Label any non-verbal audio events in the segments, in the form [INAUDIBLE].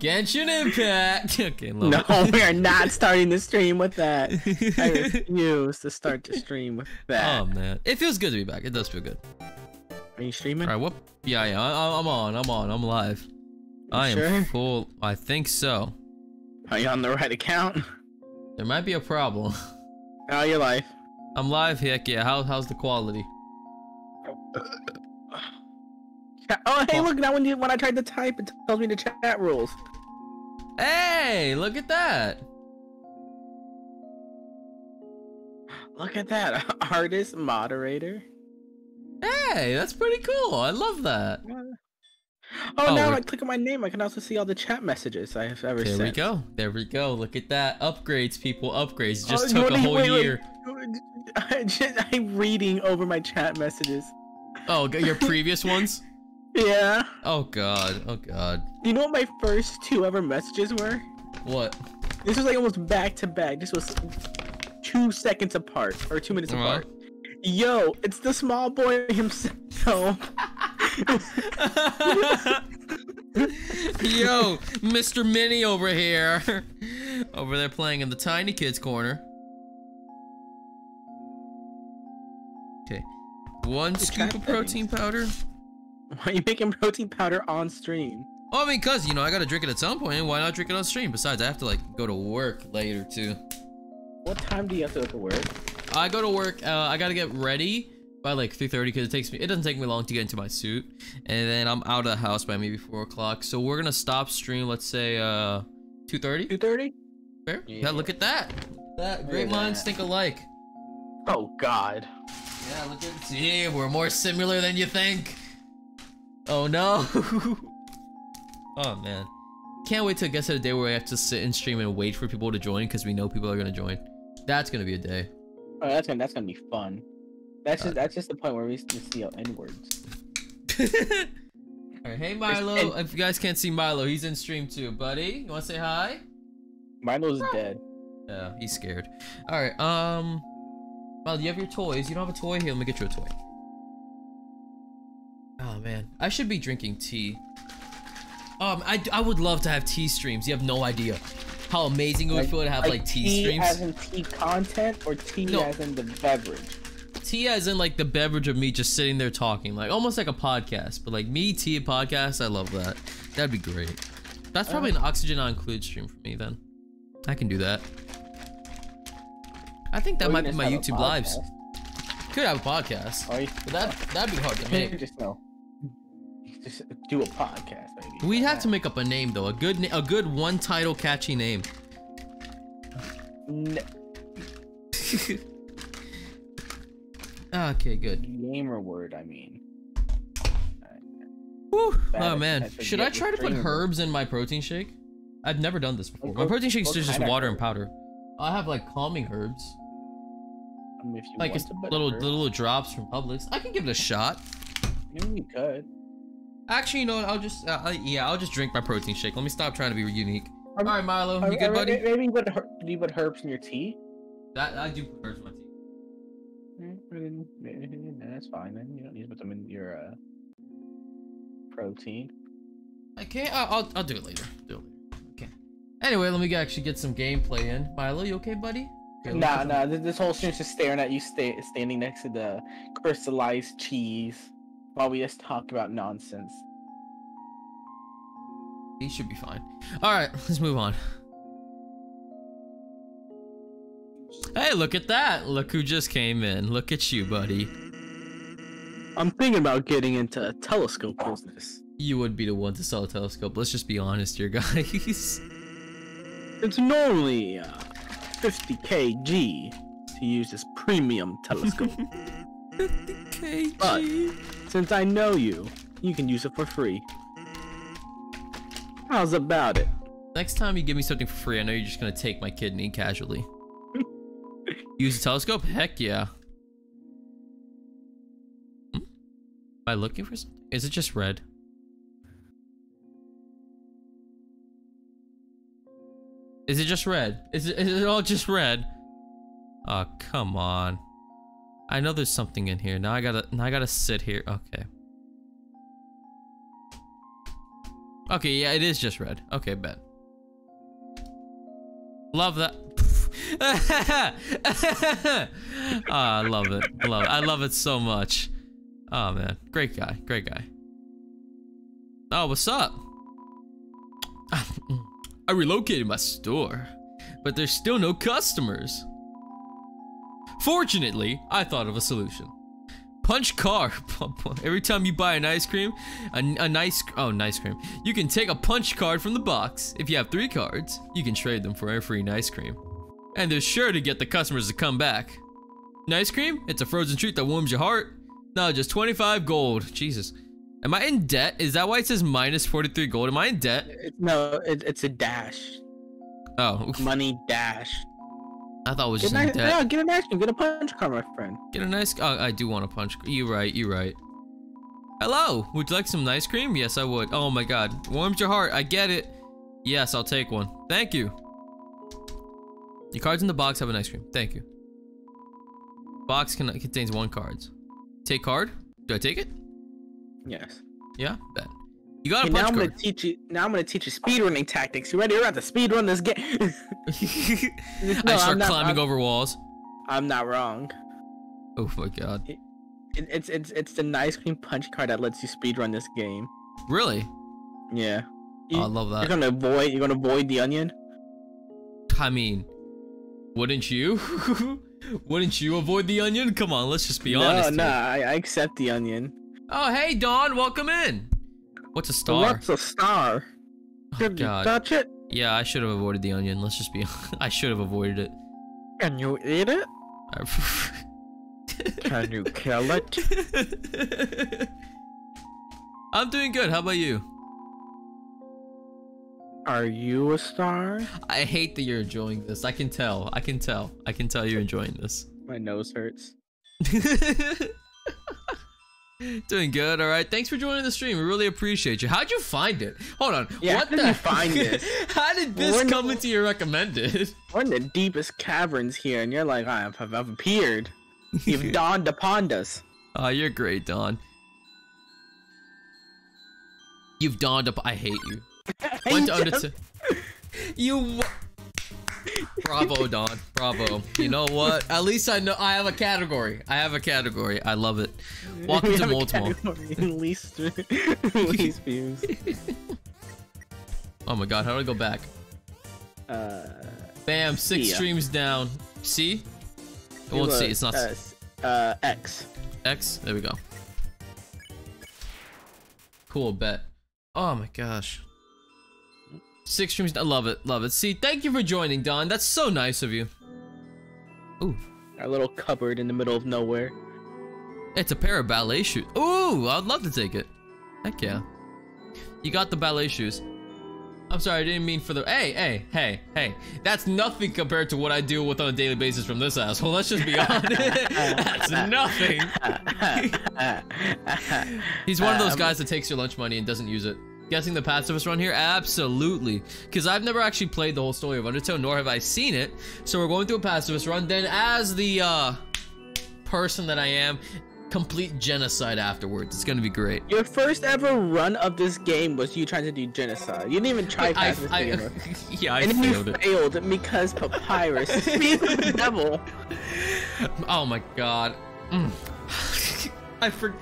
Genshin Impact. [LAUGHS] okay, No, it. [LAUGHS] we are not starting the stream with that. I [LAUGHS] refuse to start the stream with that. oh man, it feels good to be back. It does feel good. Are you streaming? All right, what? Yeah, yeah, I, I'm on. I'm on. I'm live. I am sure? full. I think so. Are you on the right account? There might be a problem. Oh, How your life? I'm live. Heck yeah. How, how's the quality? Uh, [LAUGHS] Oh, hey, look! Now when you when I tried to type, it tells me the chat rules. Hey, look at that. Look at that, [LAUGHS] artist moderator. Hey, that's pretty cool. I love that. Oh, Oh, now I click on my name. I can also see all the chat messages I have ever There sent. we go. There we go. Look at that. Upgrades, people. Upgrades. Oh, Just you took a whole wait, wait. year. Just, [LAUGHS] I'm reading over my chat messages. Oh, your previous ones? Yeah. Oh god. Oh god. Do you know what my first two ever messages were? What? This was like almost back to back. This was two seconds apart or two minutes Uh-huh. apart. Yo, it's the small boy himself. Yo, Mr. Mini over here. Over there playing in the tiny kids corner. Okay. One scoop of protein powder. [LAUGHS] Why are you making protein powder on stream? Oh, I mean, cause you know I gotta drink it at some point. Why not drink it on stream? Besides, I have to like go to work later too. What time do you have to go to work? I go to work. Uh, I gotta get ready by like 3:30 because it takes me. It doesn't take me long to get into my suit, and then I'm out of the house by maybe four o'clock. So we're gonna stop stream. Let's say uh 2:30. Two thirty? Fair? Yeah. Yeah. Look at that. That great minds think alike. Oh God. Yeah, look at see, we're more similar than you think. Oh no. [LAUGHS] oh man. Can't wait till it gets to the day where we have to sit and stream and wait for people to join because we know people are gonna join. That's gonna be a day. Oh, that's gonna that's gonna be fun. That's Uh, just that's just the point where we just see our N words. [LAUGHS] Alright, hey Milo. If you guys can't see Milo, he's in stream too, buddy. You wanna say hi? Milo's dead. Yeah, he's scared. Alright, um Well, you have your toys. You don't have a toy? Here, let me get you a toy. Oh man. I should be drinking tea. Um, I, I would love to have tea streams. You have no idea how amazing it would feel to have like, tea, streams. as in tea content or tea No. as in the beverage. tea as in like the beverage of me just sitting there talking, like almost like a podcast. But like me, tea, podcast, I love that. That'd be great. That's probably an oxygen not included stream for me then. I can do that. I think that might be my YouTube lives. Could have a podcast. But that that'd be hard to [LAUGHS] make. just no. Just do a podcast, baby. We'd have to make up a name though, a good a good one title catchy name. N- [LAUGHS] okay, good. gamer word. I mean. Bad Oh man, should I try to put herbs in my protein shake? I've never done this before. My protein shake's what just water and powder. I have like calming herbs, um, you like want it's to, little little drops from Publix. I can give it a shot. I mean, you could. Actually, you know what? I'll just uh, yeah, I'll just drink my protein shake. Let me stop trying to be unique. All Um, Milo, Or- you good, or buddy? Maybe you put her- do you put herbs in your tea? That I do put herbs in my tea. Mm, then- then That's fine then. You don't need to put them in your uh, protein. I can't. I'll, I'll I'll do it later. Do it later. Okay. Anyway, let me actually get some gameplay in. Milo, you okay, buddy? Okay, let Nah, nah. This, this whole stream's just staring at you, sta- standing next to the crystallized cheese, while we just talk about nonsense. He should be fine. All right, [LAUGHS] let's move on. Hey, look at that! Look who just came in. Look at you, buddy. I'm thinking about getting into a telescope business. You would be the one to sell a telescope. Let's just be honest here, [LAUGHS] guys. It's normally uh, 50 kg to use this premium telescope. [LAUGHS] KG. Since I know you, you can use it for free. How's about it? Next time you give me something for free, I know you're just gonna take my kidney casually. [LAUGHS] Use a telescope? Heck yeah. Hmm? Am I looking for something? Is it just red? Is it just red? Is it, is it all just red? Oh, come on. I know there's something in here. Now I gotta, now I gotta sit here. Okay. Okay, yeah, it is just red. Okay, bet. Love that. oh, [LAUGHS] I love it. I love it. I love it so much. Oh man, great guy, great guy. Oh, what's up? [LAUGHS] I relocated my store, but there's still no customers. Fortunately, I thought of a solution. Punch card. [LAUGHS] Every time you buy an ice cream, a, a nice, oh, nice cream, you can take a punch card from the box. If you have three cards, you can trade them for a free nice cream. And they're sure to get the customers to come back. Nice cream? It's a frozen treat that warms your heart. No, just 25 gold. Jesus. Am I in debt? Is that why it says minus 43 gold? Am I in debt? No, it, it's a dash. Oh. Money dash. I thought it was Get, just nice, yeah, get a nice Get a punch card, my friend. Get a nice. Oh, I do want a punch. You right. You right. Hello. Would you like some ice cream? Yes, I would. Oh my God. Warms your heart. I get it. Yes, I'll take one. Thank you. Your cards in the box have an ice cream. Thank you. Box can, contains one cards. Take card. Do I take it? Yes. Yeah. Bet. You got a now I'm gonna teach you. Now I'm gonna teach you speedrunning tactics. You ready? We're about to speedrun this game. [LAUGHS] No, I start not- climbing I'm- over walls. I'm not wrong. Oh my God. It, it's it's it's the nice cream punch card that lets you speedrun this game. Really? Yeah. Oh, I love that. You're gonna avoid. You're gonna avoid the onion. I mean, wouldn't you? [LAUGHS] wouldn't you avoid the onion? Come on, let's just be no, honest. no, here. I, I accept the onion. Oh, hey, Dawn, welcome in. What's a star? What's a star? Oh, Did you God. touch it? Yeah, I should have avoided the onion. Let's just be. [LAUGHS] I should have avoided it. Can you eat it? [LAUGHS] Can you kill it? [LAUGHS] I'm doing good. How about you? Are you a star? I hate that you're enjoying this. I can tell. I can tell. I can tell you're enjoying this. My nose hurts. Doing good, all right. Thanks for joining the stream. We really appreciate you. How'd you find it? Hold on. Yeah, what how did the you find [LAUGHS] this? How did this We're come the- into your recommended? [LAUGHS] We're in the deepest caverns here, and you're like, I've, I've, appeared. You've [LAUGHS] dawned upon us. Oh, you're great, Don. You've dawned up. I hate you. Went to. You. Bravo, Don. Bravo. You know what? At least I know I have a category. I have a category. I love it. [LAUGHS] Welcome We to have a Multiple. category, Least, [LAUGHS] least views. Oh my god, how do I go back? Uh, Bam, six Yeah. streams down. C? It won't see. It's not Uh, uh, X. X. There we go. Cool bet. Oh my gosh. Six streams. I love it. Love it. See, thank you for joining, Don. That's so nice of you. Ooh, Our little cupboard in the middle of nowhere. it's a pair of ballet shoes. Ooh, I'd love to take it. Heck yeah. You got the ballet shoes. I'm sorry, I didn't mean for the. Hey, hey, hey, hey. That's nothing compared to what I deal with on a daily basis from this asshole. Let's just be [LAUGHS] honest. That's nothing. [LAUGHS] He's one of those Um, guys that takes your lunch money and doesn't use it. Guessing the pacifist run here? Absolutely. Because I've never actually played the whole story of Undertale, nor have I seen it. So we're going through a pacifist run. Then, as the uh, person that I am, complete genocide afterwards. It's gonna be great. Your first ever run of this game was you trying to do genocide. You didn't even try I, this I, game. [LAUGHS] yeah, I and then failed you it. failed because Papyrus, [LAUGHS] speak of the devil. Oh my god. Mm. [SIGHS] I for.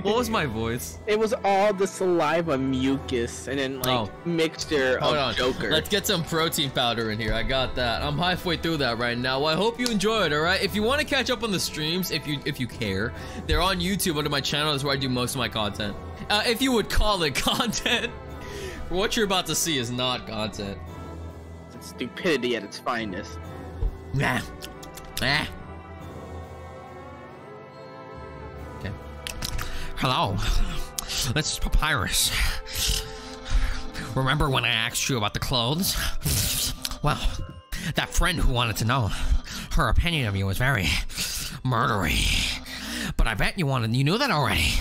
What was my voice? It was all the saliva mucus and then like Oh. mixture Hold of on. Joker. Let's get some protein powder in here. I got that. I'm halfway through that right now. Well, I hope you enjoy it, alright? If you want to catch up on the streams, if you if you care, they're on YouTube under my channel. That's where I do most of my content. Uh, if you would call it [LAUGHS] content. What you're about to see is not content. It's stupidity at its finest. Nah. Nah. Hello, this is Papyrus. Remember when I asked you about the clothes? Well, that friend who wanted to know, her opinion of you was very murdery. But I bet you wanted you knew that already.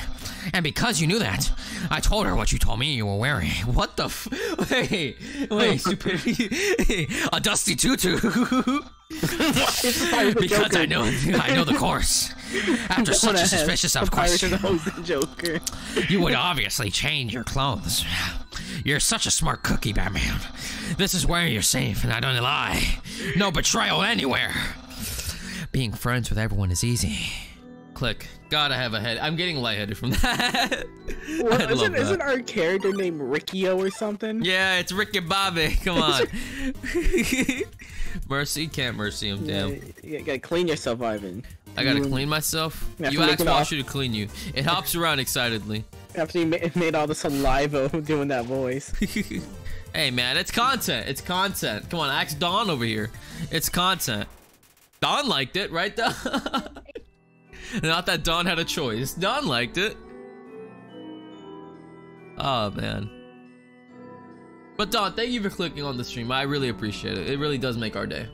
And because you knew that, I told her what you told me you were wearing. What the f- [LAUGHS] Wait, wait, stupidity. [LAUGHS] A dusty tutu. [LAUGHS] Because I know I know the course. [LAUGHS] After such a suspicious of question. Joker. You would obviously change your clothes. You're such a smart cookie, Batman. This is where you're safe, and I don't lie. No betrayal anywhere. Being friends with everyone is easy. Click. Gotta have a head. I'm getting lightheaded from that. [LAUGHS] Love isn't, that. isn't our character named Riccio or something? Yeah, it's Ricky Bobby. Come [LAUGHS] on. mercy, can't mercy him. Damn. Yeah, you gotta clean yourself, Ivan. I gotta You- clean myself. You have You to make asked. Washer to clean you. It hops around excitedly. [LAUGHS] After you ma- made all the saliva [LAUGHS] doing that voice. [LAUGHS] hey man, it's content. It's content. Come on, ask Don over here. It's content. Don liked it, right? Don? Not that Don had a choice. Don liked it. Oh man. But Don, thank you for clicking on the stream. I really appreciate it. It really does make our day.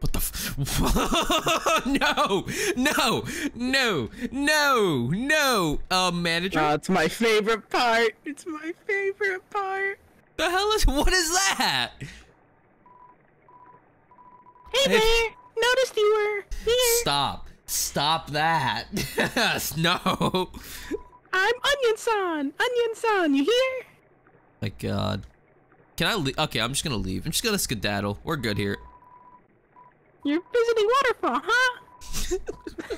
What the f- [LAUGHS] No! No! No! No! No! Uh, manager? Uh, it's my favorite part. It's my favorite part. the hell is- what is that? Hey Hey. there! Noticed you were here. Stop. Stop that. [LAUGHS] no. I'm Onion San. Onion San, you hear? My god. Can I leave? Okay, I'm just gonna leave. I'm just gonna skedaddle. We're good here. You're visiting waterfall, huh?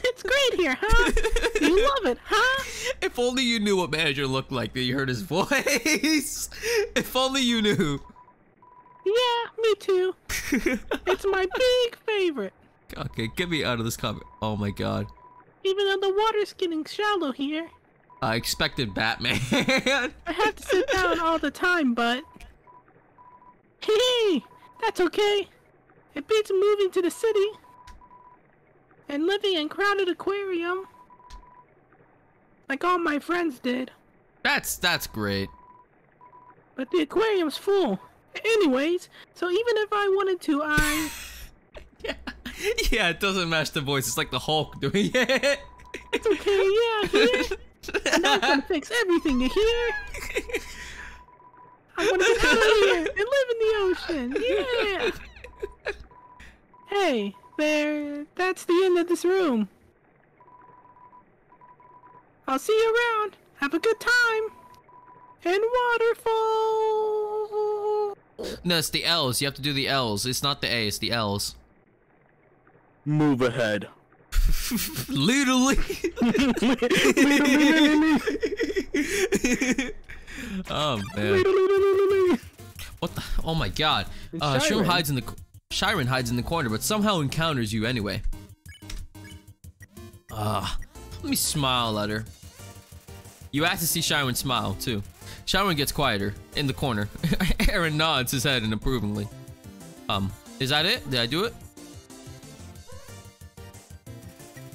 it's great here, huh? You love it, huh? If only you knew what manager looked like that you heard his [LAUGHS] voice. if only you knew. Yeah, me too. [LAUGHS] It's my big favorite. Okay, get me out of this comment. Oh my god. Even though the water's getting shallow here, I expected Batman. [LAUGHS] I have to sit down all the time, but. Hey, that's okay. It beats moving to the city and living in crowded aquarium like all my friends did. that's that's great. But the aquarium's full. Anyways, so even if I wanted to, I. [LAUGHS] Yeah. Yeah, it doesn't match the voice. It's like the Hulk doing [LAUGHS] it. It's okay, yeah, here. And I can fix everything, you hear? I want to get out of here and live in the ocean, yeah! Hey, there, that's the end of this room. I'll see you around. Have a good time. And waterfall. No, it's the L's. You have to do the L's. It's not the A, it's the L's. Move ahead. [LAUGHS] Literally. [LAUGHS] oh man. What the? Oh my god. It's Uh, Shyren Shyren. hides in the co- Shyren hides in the corner, but somehow encounters you anyway. Ah, let me smile at her. You asked to see Shyren smile too. Shyren gets quieter in the corner. [LAUGHS] Aaron nods his head approvingly. Um, is that it? Did I do it?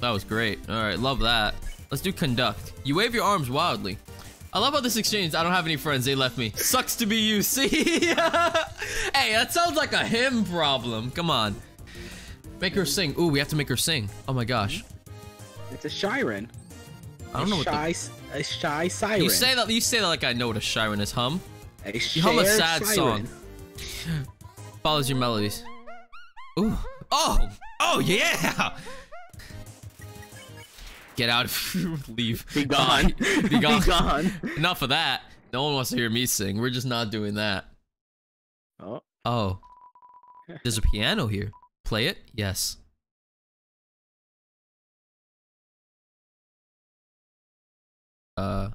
That was great. All right, love that. Let's do conduct. You wave your arms wildly. I love how this exchange. I don't have any friends. They left me. Sucks to be you. See? [LAUGHS] hey, that sounds like a him problem. Come on. Make her sing. Ooh, we have to make her sing. Oh my gosh. It's a Shyren. I don't know what shy, a shy siren. the. You say that. You say that like I know what a Shyren is. Hum. A You hum a sad siren. song. Follows your melodies. Ooh. Oh. Oh yeah. Get out. of [LAUGHS] Leave. Be gone. [LAUGHS] Be gone. Be gone. [LAUGHS] Enough of that. No one wants to hear me sing. We're just not doing that. Oh, Oh. There's a piano here. Play it? Yes. Uh.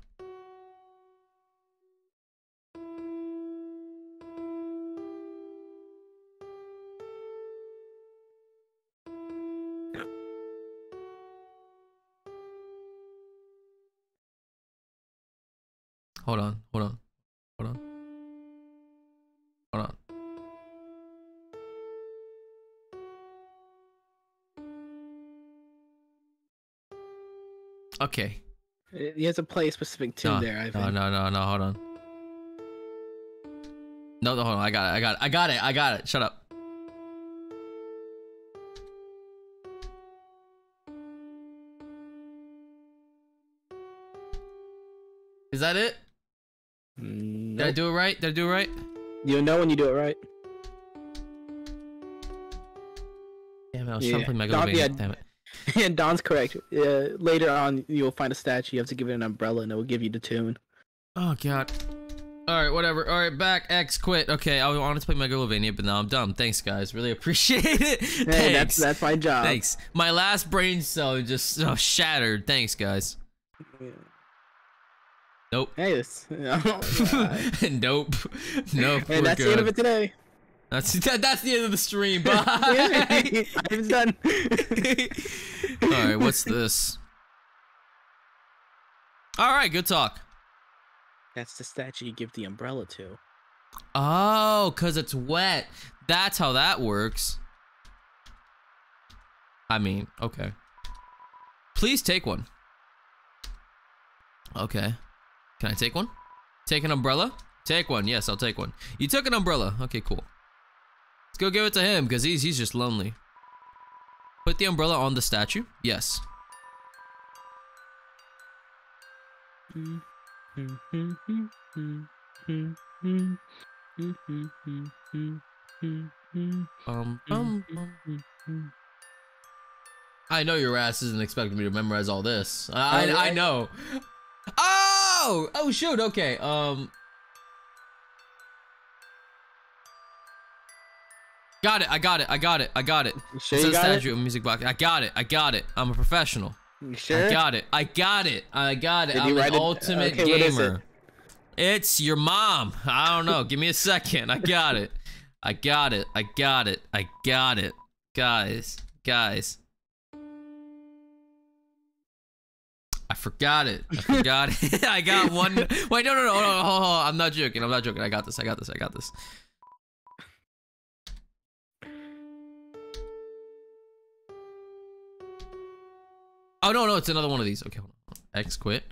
Hold on, hold on, hold on, hold on. Okay. he has to play a specific tune No, there. I no, think. no, no, no. Hold on. No, no, hold on. I got it. I got it. I got it. I got it. Shut up. Is that it? Did I do it right? Did I do it right? You'll know when you do it right. Damn it! I was Yeah. trying to play Mega Not Mania. yet. Damn it. [LAUGHS] and Don's correct. Uh, later on, you'll find a statue. You have to give it an umbrella, and it will give you the tune. Oh god. Alright, whatever. Alright, back. X quit. Okay, I wanted to play Megalovania, but now I'm done. Thanks, guys. Really [LAUGHS] appreciate it. Hey, Thanks. that's that's my job. Thanks. My last brain cell just oh, shattered. Thanks, guys. Nope. Hey, this. [LAUGHS] Uh, nope. [LAUGHS] Nope. hey, that's the end of it today. That's that, [LAUGHS] that's the end of the stream. Bye. I'm done. Alright, what's this? Alright, good talk. That's the statue you give the umbrella to. Oh, cause it's wet. That's how that works. I mean, okay. Please take one. Okay. Can I take one? Take an umbrella? Take one. Yes, I'll take one. You took an umbrella. Okay, cool. Let's go give it to him because he's he's just lonely. Put the umbrella on the statue. Yes. Um, um. I know your ass isn't expecting me to memorize all this. I, I know. Oh! Oh shoot, okay. Um Got it, I got it, I got it, I got it. You sure It you it? statue of music box. I got it, I got it. I'm a professional. You sure? I got it, I got it, I got it. Did I'm an it- ultimate okay, it? gamer. It's your mom. I don't know. Give me a second. I got it. I got it. I got it. I got it. Guys, guys. I forgot it. I [LAUGHS] forgot it. [LAUGHS] I got one. Wait, no, no, no, no, no, on. I'm not joking. I'm not joking. I got this. I got this. I got this. Oh no, no, it's another one of these. Okay, hold on. X quit.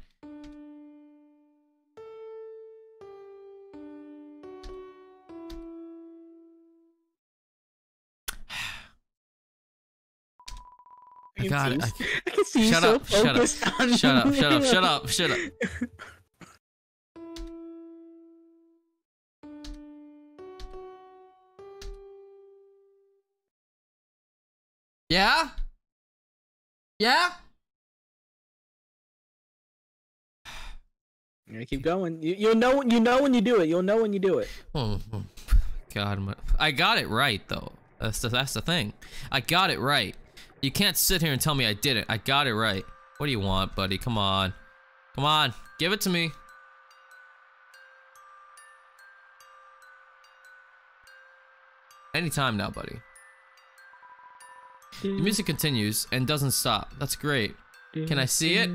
I got it. I- [LAUGHS] I can see you Shut so up, shut up, on Shut up, shut up, shut up, shut up. Yeah? Yeah? [SIGHS] Yeah, keep going. You, you'll know when you know when you do it. You'll know when you do it. Oh, oh, [SIGHS] God, my- I got it right though. That's the, that's the thing. I got it right. You can't sit here and tell me I didn't. I got it right. What do you want, buddy? Come on. Come on. Give it to me. Anytime now, buddy. The music continues and doesn't stop. That's great. Can I see it?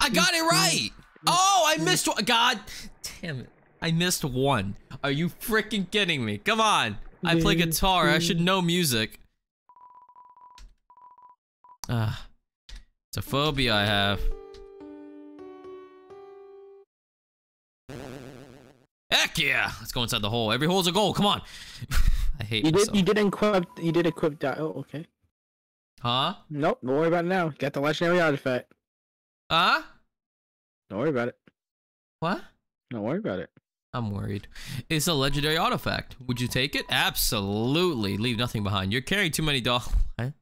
I got it right. Oh, I missed one. God damn it. I missed one. Are you freaking kidding me? Come on. I play guitar. I should know music. Ah. It's a phobia I have. Heck yeah! Let's go inside the hole. Every hole's a goal. Come on. [LAUGHS] I hate You did. You did equip. You did equip. Di- oh, okay. Huh? Nope. Don't worry about it now. Got the legendary artifact. Huh? Don't worry about it. What? Don't worry about it. I'm worried. It's a legendary artifact. Would you take it? Absolutely. Leave nothing behind. You're carrying too many dogs. [LAUGHS] What?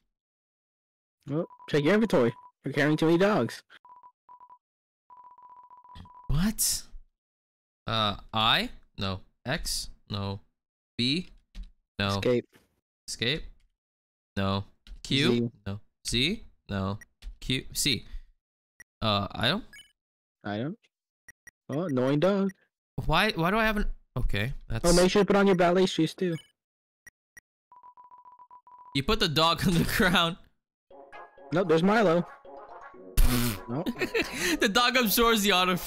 Well, check your inventory. You're carrying too many dogs. What? Uh, I? No. X? No. B? No. Escape. Escape? No. Q? Z. No. Z? No. Q? C. Uh, item? Item. Oh, annoying dog. Why? Why do I have an? Okay, that's. Oh, make sure to put on your ballet shoes too. You put the dog [LAUGHS] on the ground. Nope, there's Milo. [LAUGHS] nope. the dog absorbs the auto. [LAUGHS]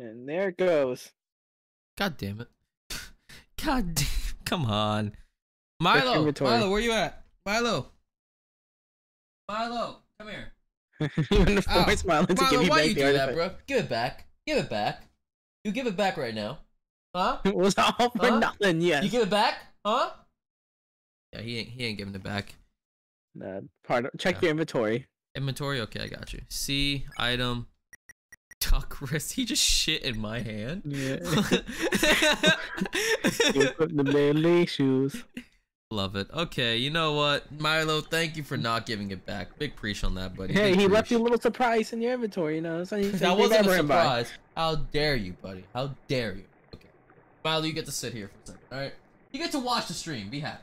And there it goes. God damn it. God damn. Come on. Milo. inventory. Milo, where you at? Milo. Milo, come here. You're gonna Ow. force Milo to Milo, give you why back you the do that, bro? Give it back. Give it back. You give it back right now. Huh? It [LAUGHS] was all for Huh? nothing. Yes. You give it back? Huh? Yeah, he ain't he ain't giving it back. Nah, part of, check Yeah. your inventory. Inventory, okay, I got you. C item. Tuck wrist. He just shit in my hand. Yeah. [LAUGHS] [LAUGHS] put the manly shoes. Love it. Okay, you know what, Milo? Thank you for not giving it back. Big preach on that, buddy. Hey, Big he left you a little surprise in your inventory, you know. So you, [LAUGHS] That wasn't a surprise. How dare you, buddy? How dare you? Okay, Milo, you get to sit here for a second. All right, you get to watch the stream. Be happy.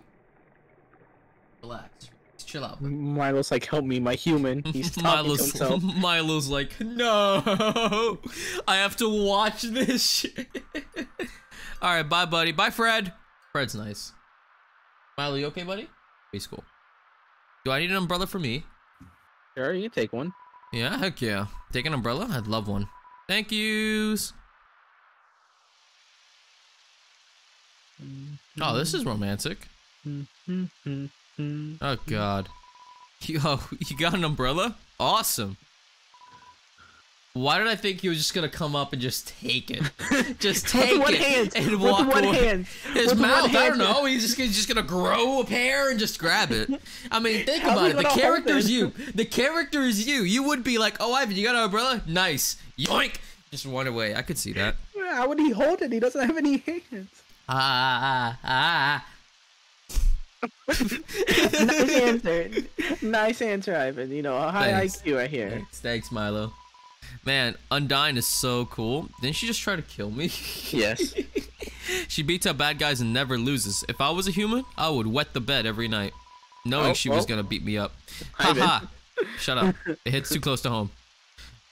Relax. Chill out. buddy. Milo's like, help me, my human. [LAUGHS] He's talking to Milo's, himself. [LAUGHS] Milo's like, no, I have to watch this shit. All right, bye, buddy. Bye, Fred. Fred's nice. Milo, you okay, buddy? He's cool. Do I need an umbrella for me? Sure, you can take one. Yeah, heck yeah. Take an umbrella? I'd love one. Thank yous. Oh, this is romantic. [LAUGHS] Oh god. [LAUGHS] Yo, you got an umbrella? Awesome. Why did I think he was just gonna come up and just take it? [LAUGHS] Just take With one it hand. and With walk one away. hand. His With one mouth, I don't know. He's just gonna, just gonna grow a pair and just grab it. [LAUGHS] I mean, think How's about it. The hold character's you. The character is you. You would be like, "Oh, Ivan, you got an umbrella? Nice. Yoink." Just run away. I could see that. How would he hold it? He doesn't have any hands. Ah, ah, ah. [LAUGHS] nice answer. Nice answer, Ivan. You know, a high Thanks. IQ right here. Thanks, thanks, Milo. Man, Undyne is so cool. Didn't she just try to kill me? [LAUGHS] Yes. she beats up bad guys and never loses. If I was a human, I would wet the bed every night, knowing Oh, she was oh. gonna beat me up. Haha. Shut up. It hits too close to home.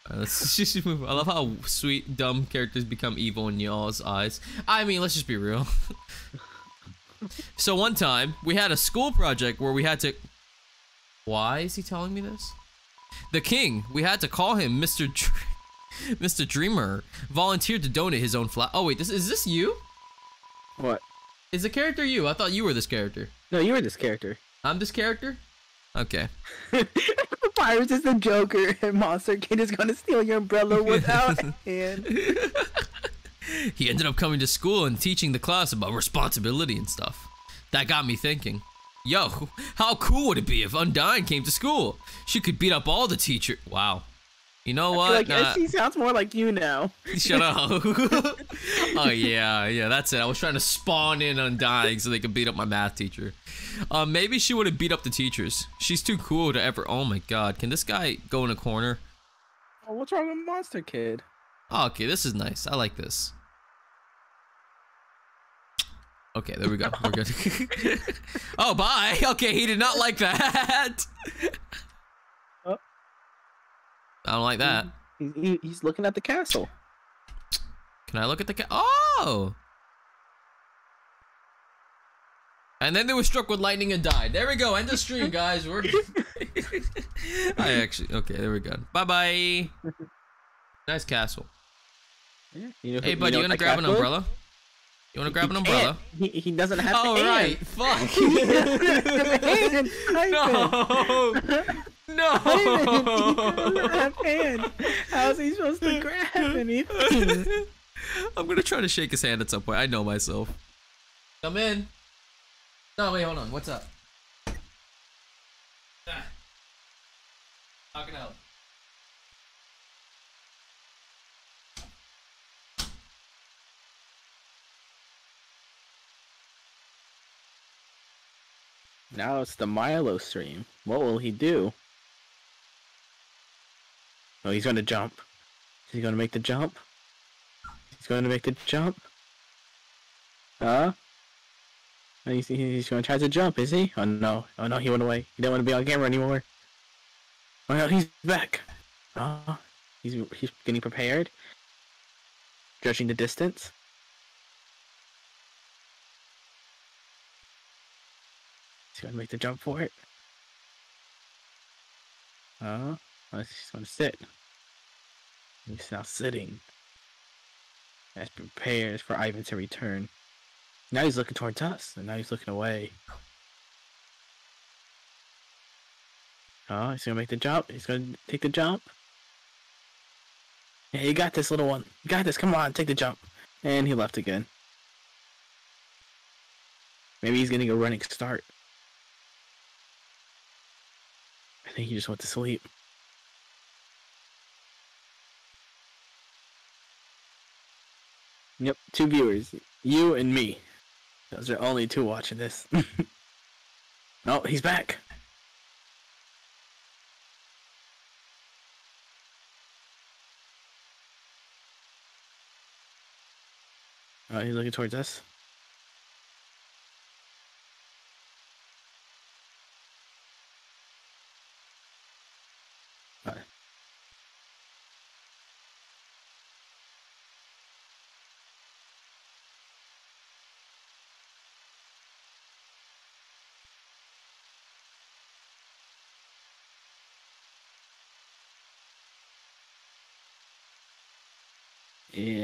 Alright, let's [LAUGHS] just move. I love how sweet, dumb characters become evil in y'all's eyes. I mean, let's just be real. [LAUGHS] so one time, we had a school project where we had to. Why is he telling me this? The king, we had to call him Mr. Dr- [LAUGHS] Mr. Dreemurr, volunteered to donate his own flat. Oh wait, this is this you? What? Is the character you? I thought you were this character. No, you were this character. I'm this character? Okay. [LAUGHS] [LAUGHS] Pirates is the Joker, and Monster Kid is gonna steal your umbrella without hand. He ended up coming to school and teaching the class about responsibility and stuff. That got me thinking. Yo, how cool would it be if Undyne came to school? She could beat up all the teacher. Wow. You know what? like Nah, he sounds more like you now. shut up. [LAUGHS] [LAUGHS] oh yeah, yeah, that's it. I was trying to spawn in Undyne so they could beat up my math teacher. Uh, maybe she would have beat up the teachers. She's too cool to ever. Oh my god, can this guy go in a corner? Oh, what's wrong with Monster Kid? Oh, okay, this is nice. I like this. Okay, there we go. We're good. [LAUGHS] [LAUGHS] oh, bye. Okay, he did not like that. Oh. I don't like that. He, he, he's looking at the castle. Can I look at the ca- Oh! And then they were struck with lightning and died. There we go. End the stream, guys. We're. [LAUGHS] I actually. Okay, there we go. Bye bye. Nice castle. Yeah. You know, Hey, who- buddy, know you wanna grab an castle is? umbrella? You wanna grab an umbrella? He, he doesn't have Oh, hands. right. Fuck. Hand, Ivan. No. He No. doesn't have [LAUGHS] hand. How's he supposed to grab anything? [LAUGHS] I'm gonna try to shake his hand at some point. I know myself. Come in. No, wait, hold on. What's up? How can I help? Now it's the Milo stream. What will he do? Oh, he's gonna jump. Is he gonna make the jump? He's gonna make the jump. Huh? Oh, He's, gonna try to jump, is he? Oh no. Oh no, he went away. He don't want to be on camera anymore. Oh no, he's back. Oh, he's he's getting prepared. Judging the distance. He's gonna make the jump for it. Uh, oh, he's gonna sit. He's now sitting. As prepares for Ivan to return. Now he's looking towards us, and now he's looking away. Oh, he's gonna make the jump. He's gonna take the jump. Yeah, you got this, little one. You got this. Come on, take the jump. And he left again. Maybe he's getting a running start. I think he just went to sleep. Yep, two viewers. You and me. Those are only two watching this. [LAUGHS] oh, he's back. Oh, he's looking towards us. Alright.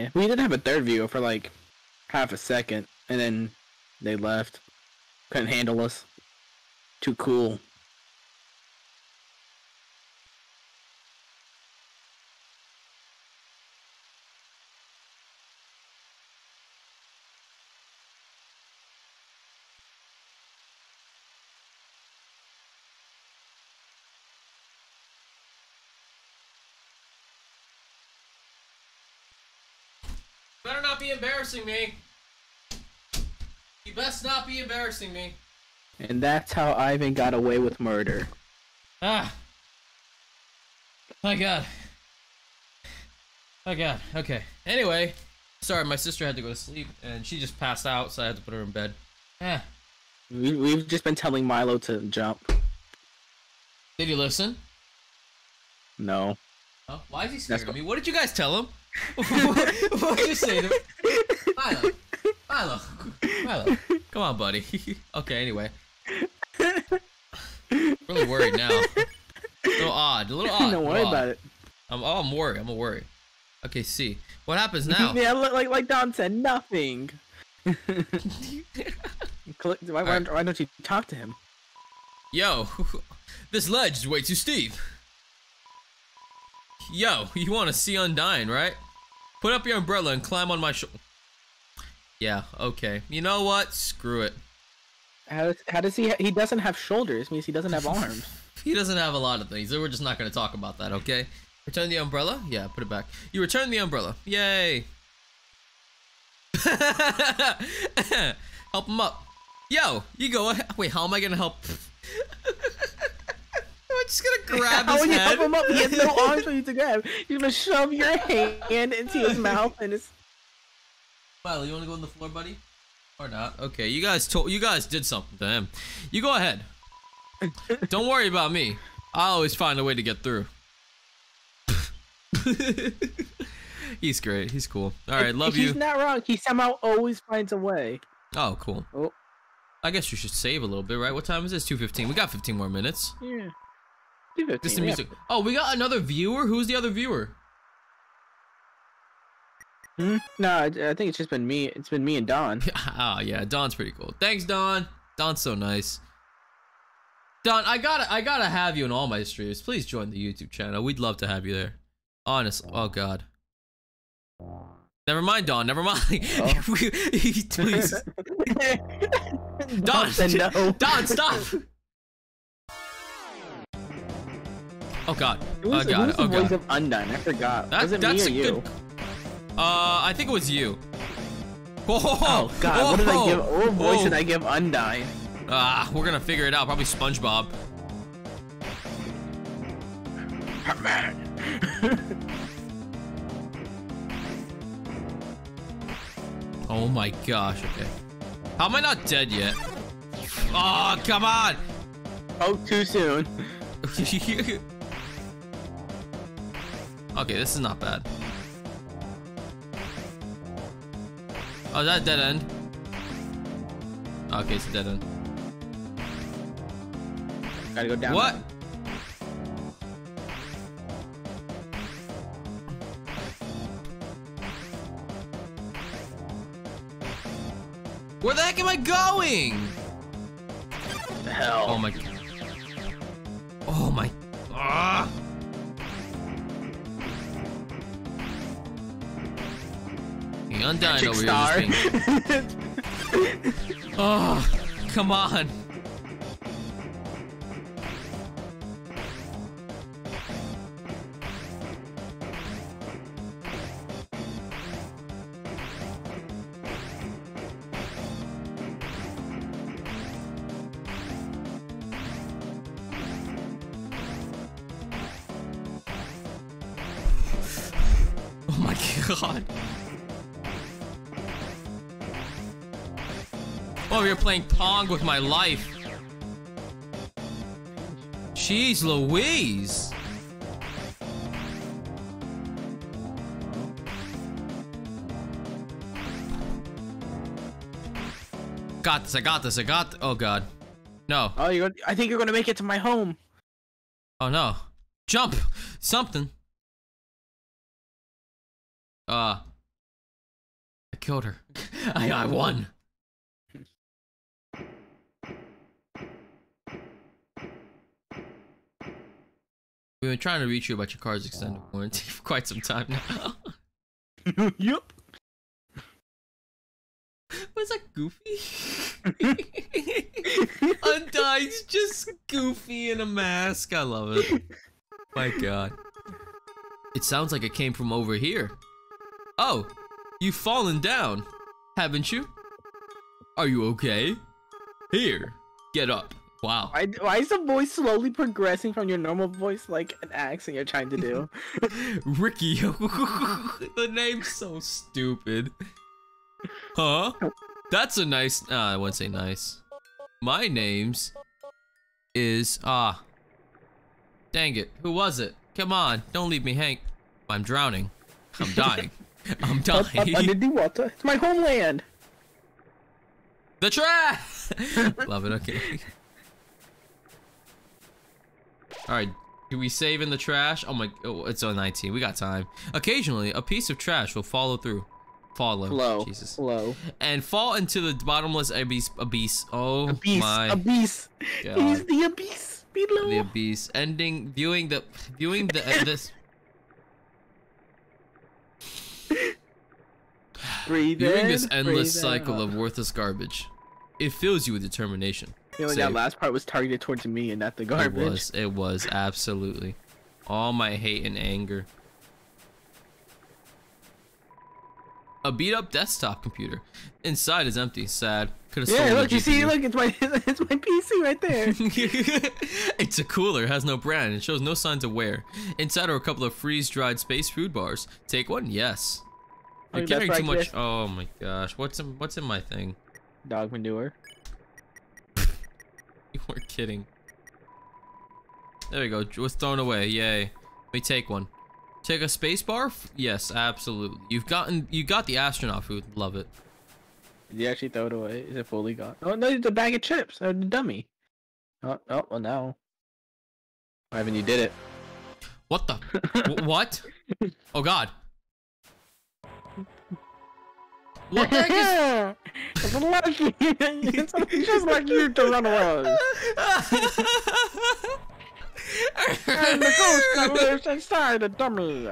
Yeah, we did have a third viewer for like half a second, and then they left. Couldn't handle us. Too cool. Better not be embarrassing me. You best not be embarrassing me. And that's how Ivan got away with murder. Ah. My god. Oh god. Okay. Anyway, sorry, my sister had to go to sleep and she just passed out, so I had to put her in bed. Yeah. We, we've just been telling Milo to jump. Did he listen? No. Oh, why is he scared That's of me? What did you guys tell him? [LAUGHS] what did you say to him? Milo. Milo. Milo. Come on, buddy. [LAUGHS] okay, anyway. Really worried now. A little odd. A little [LAUGHS] odd. Don't worry odd. about it. I'm, oh, I'm worried. I'm a worry. Okay, see. What happens [LAUGHS] now? yeah, like like Don said, nothing. Why, why, Alright. why don't you talk to him? Yo, this ledge is way too steep. Yo, you want to see Undyne, right? Put up your umbrella and climb on my shoulder. Yeah, okay. You know what? Screw it. How does, how does he? Ha- he doesn't have shoulders. Means he doesn't have arms. [LAUGHS] He doesn't have a lot of things. We're just not going to talk about that, okay? Return the umbrella? Yeah, put it back. You return the umbrella. Yay. [LAUGHS] help him up. Yo, you go ahead. Wait, how am I going to help? [LAUGHS] I'm just going to grab his How his would you help him up? He has no arms for you to grab. You're gonna shove your hand into his mouth and his. Milo, you want to go on the floor, buddy? Or not? Okay, you guys told you guys did something to him. You go ahead. [LAUGHS] Don't worry about me. I always find a way to get through. [LAUGHS] He's great. He's cool. All right, love He's you. He's not wrong. He somehow always finds a way. Oh, cool. Oh, I guess you should save a little bit, right? What time is this? 2:15. We got 15 more minutes. yeah. Just the music. Oh, we got another viewer. Who's the other viewer? Hmm? No, I, I think it's just been me. It's been me and Don. [LAUGHS] Ah, yeah, Don's pretty cool. Thanks, Don. Don's so nice. Don, I gotta, I gotta have you in all my streams. Please join the YouTube channel. We'd love to have you there. Honestly, oh god. Never mind, Don. Never mind. [LAUGHS] [LAUGHS] Please, Don. no. Don, stop. Oh god. Who's, Oh god. who's the Oh voice god. of Undyne? I forgot. That- was it that's me or a you? good- Uh, I think it was you. Whoa, Oh God! What did I give? What voice Whoa. did I give Undyne? Ah, we're gonna figure it out. Probably SpongeBob. [LAUGHS] Oh my gosh. Okay. How am I not dead yet? Oh, come on. Oh, too soon. [LAUGHS] [LAUGHS] okay, this is not bad. Oh, is that a dead end? Okay, it's a dead end. Gotta go down. What? Where the heck am I going? the hell? Oh my. Oh Undyne Chick over star. here. Oh, [LAUGHS] come on. Oh, you're playing Pong with my life. Jeez Louise. Got this, I got this, I got oh god. No. Oh, you're I think you're gonna make it to my home. Oh no. Jump! Something. Uh. I killed her. [LAUGHS] I, I won. We've been trying to reach you about your car's extended warranty for quite some time now. [LAUGHS] yup. Was that Goofy? [LAUGHS] Undyne's just Goofy in a mask. I love it. My god. It sounds like it came from over here. Oh, you've fallen down, haven't you? Are you okay? Here, get up. Wow. Why, why is the voice slowly progressing from your normal voice like an accent you're trying to do? [LAUGHS] Ricky. [LAUGHS] the name's so stupid. Huh? That's a nice. Uh, I wouldn't say nice. My name's is ah. Dang it! Who was it? Come on! Don't leave me Hank. I'm drowning. I'm dying. [LAUGHS] I'm Up, up dying. under the water. It's my homeland. the trash. Love it. Okay. All right. Do we save in the trash? Oh my! Oh, it's on 19. We got time. Occasionally, a piece of trash will follow through. Follow. Flow. Jesus. Flow. and fall into the bottomless abyss. Abyss. Oh Abyss. my Abyss. God. He's the abyss below. the abyss. Ending viewing the viewing the uh, this [LAUGHS] [SIGHS] Breathe viewing in, this endless cycle out. of worthless garbage. It fills you with determination. That last part was targeted towards me and not the garbage. It was. It was absolutely. All my hate and anger. A beat up desktop computer. Inside is empty. Sad. Could have Yeah, look, you see, look, it's my, [LAUGHS] it's my PC right there. [LAUGHS] it's a cooler, has no brand, and shows no signs of wear. Inside are a couple of freeze-dried space food bars. Take one? Yes. You're Oh, carrying too much. Oh my gosh, what's in what's in my thing? Dog manure. [LAUGHS] You weren't kidding. There we go. It was thrown away. Yay. Let me take one. Take a space bar? Yes, absolutely. You've gotten you got the astronaut food. Love it. Did you actually throw it away? Is it fully gone? Oh no, it's a bag of chips. They're the dummy. Oh, oh, well now. Ivan, you did it. What the? [LAUGHS] What? Oh God. Is? [LAUGHS] it's lucky. it's [LAUGHS] just like you to run away. And the ghost that lives inside the dummy.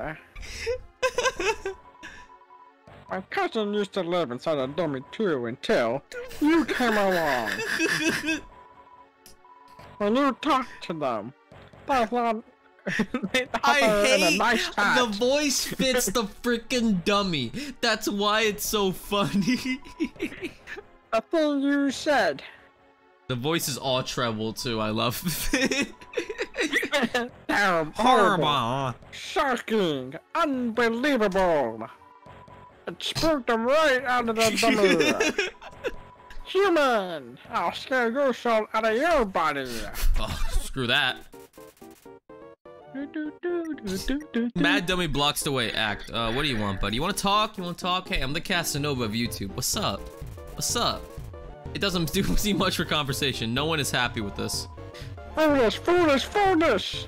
My cousin used to live inside a dummy too until you came along. [LAUGHS] When you talked to them, they thought [LAUGHS] I they were in a hate nice the voice fits the freaking dummy. That's why it's so funny. [LAUGHS] The thing you said. the voice is all treble too. I love [LAUGHS] it. Terrible. Horrible. Shocking. Unbelievable. It spooked them right out of the dummy. Human! I'll scare your soul out of your body. oh, screw that. Mad Dummy blocks the way. Act. Uh, what do you want, buddy? You want to talk? You want to talk? Hey, I'm the Casanova of YouTube. What's up? What's up? It doesn't [LAUGHS] do see much for conversation. No one is happy with this. Foolish, foolish, foolish!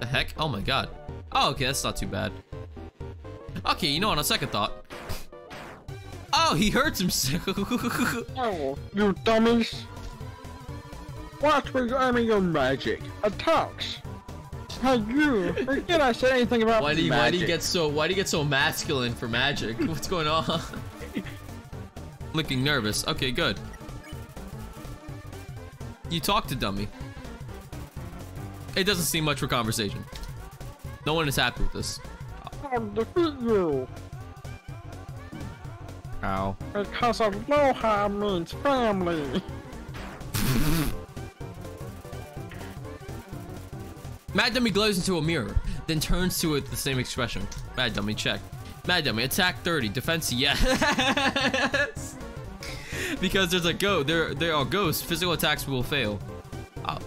The heck? Oh my god. Oh, okay, that's not too bad. Okay, you know what? On second thought. Oh, he hurts himself. [LAUGHS] Oh, you dummies! Watch me aiming your magic. Attacks! Hey you! Did I say anything about why do you magic? why do you get so why do you get so masculine for magic? [LAUGHS] What's going on? Looking nervous. Okay, good. You talk to dummy. It doesn't seem much for conversation. No one is happy with this. I'll defeat you! Ow. Because aloha means family! [LAUGHS] Mad Dummy glows into a mirror. then turns to it the same expression. Mad dummy, check. Mad dummy, attack 30, defense, yes. [LAUGHS] because there's a go, there there are ghosts. Physical attacks will fail. Oh,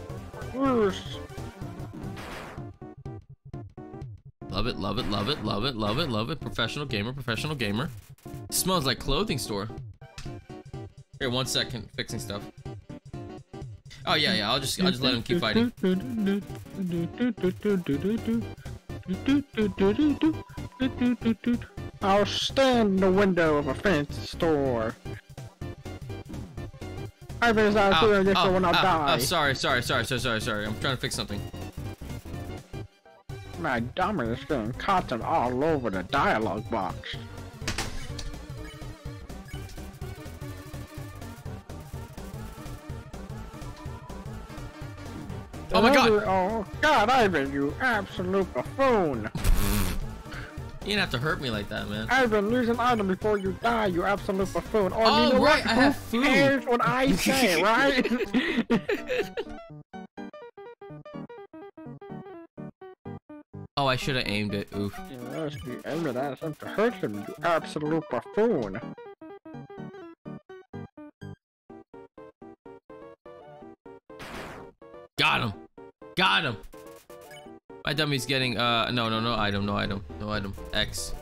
love it, love it, love it, love it, love it, love it. Professional gamer, professional gamer. Smells like clothing store. Here, one second, fixing stuff. Oh yeah, yeah. I'll just I'll just let him keep fighting. I'll stand in the window of a fancy store. Ivan's out Ow, there, this ow, one I'll ow, die. ow, sorry, sorry, sorry, sorry, sorry, sorry. I'm trying to fix something. My dummy is getting content all over the dialogue box. Oh my God. Oh God, Ivan, you absolute buffoon! You didn't have to hurt me like that, man. Ivan, lose an item before you die, you absolute buffoon. Oh, Oh, you know right, what? I Who have food. cares what I [LAUGHS] say, right? [LAUGHS] Oh, I should have aimed it. Oof. you aimed at us to hurt him, you absolute buffoon. Him. My dummy's getting uh no no no item no item no item X.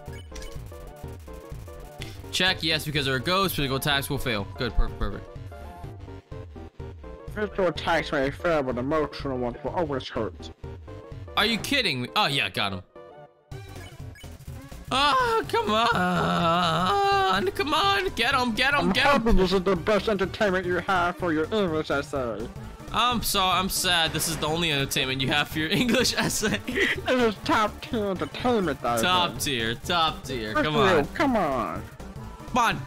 Check yes because there are ghosts. Physical attacks will fail. Good perfect perfect. Physical attacks may fail, but emotional ones will always hurt. Are you kidding me? Oh yeah, got him. Ah, come on, come on, get him, get him, get him. this is the best entertainment you have for your English essay. I'm sorry, I'm sad. This is the only entertainment you have for your [LAUGHS] English essay. This is top tier entertainment, though. top tier, top tier. Come you, on, Come on. come on,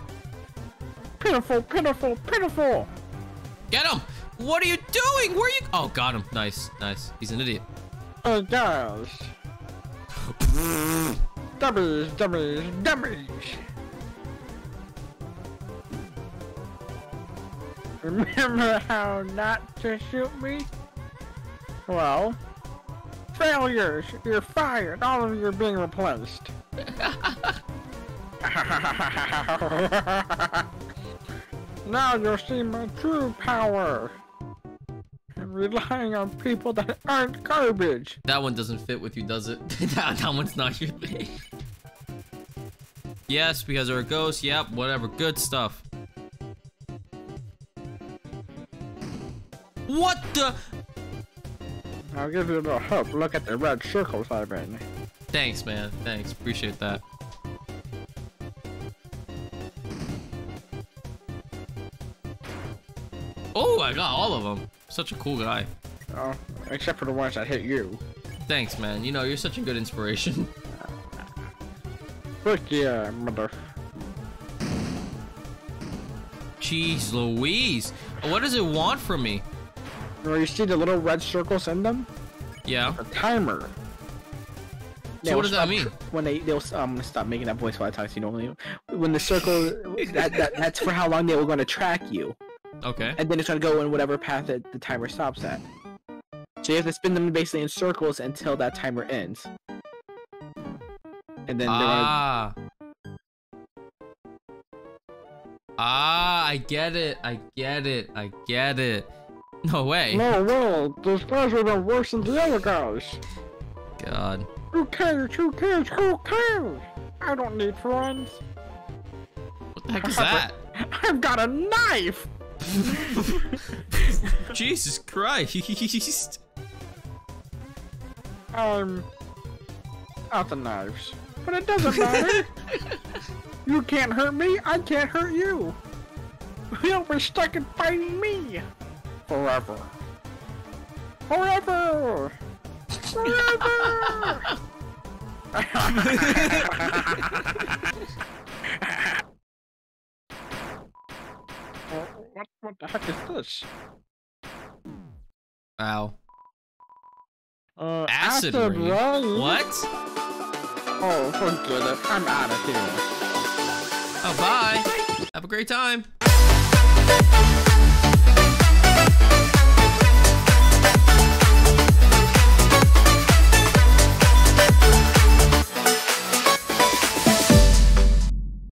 Pitiful, pitiful, pitiful. get him. What are you doing? Where are you? Oh, got him. Nice, nice. He's an idiot. Oh, guys. [LAUGHS] dummies, dummies, dummies. [LAUGHS] Remember how not to shoot me? Well, failures. You're fired. All of you are being replaced. [LAUGHS] now you'll see my true power. I'm relying on people that aren't garbage. That one doesn't fit with you, does it? [LAUGHS] that, that one's not your thing. Yes, because there are ghosts. Yep, whatever. Good stuff. What the? I'll give you a little help. Look at the red circles I've in. Thanks, man. Thanks. Appreciate that. Oh, I got all of them. Such a cool guy. Oh, except for the ones that hit you. Thanks, man. You know, you're such a good inspiration. [LAUGHS] Look, yeah, mother. Jeez Louise. What does it want from me? Well, you see the little red circles in them? Yeah. A timer. So what does that mean? When they, they'll. I'm gonna stop making that voice while I talk to you normally. When the circle, [LAUGHS] that, that that's for how long they were gonna track you, Okay. and then it's gonna go in whatever path that the timer stops at. So you have to spin them basically in circles until that timer ends. And then they're gonna Ah. Ah, I get it. I get it. I get it. No way. No, well, those guys are even worse than the other guys. God. Who cares? Who cares? Who cares? I don't need friends. What the heck is [LAUGHS] that? I've got a knife! [LAUGHS] Jesus Christ. Um, I'm out the knives. But it doesn't matter. [LAUGHS] you can't hurt me, I can't hurt you. You'll be stuck in fighting me. Forever. Forever! Forever! [LAUGHS] Oh, what, what the heck is this? Ow. Uh, Acid rain? rain? What? Oh, forget it. I'm out of here. Oh, bye. Have a great time.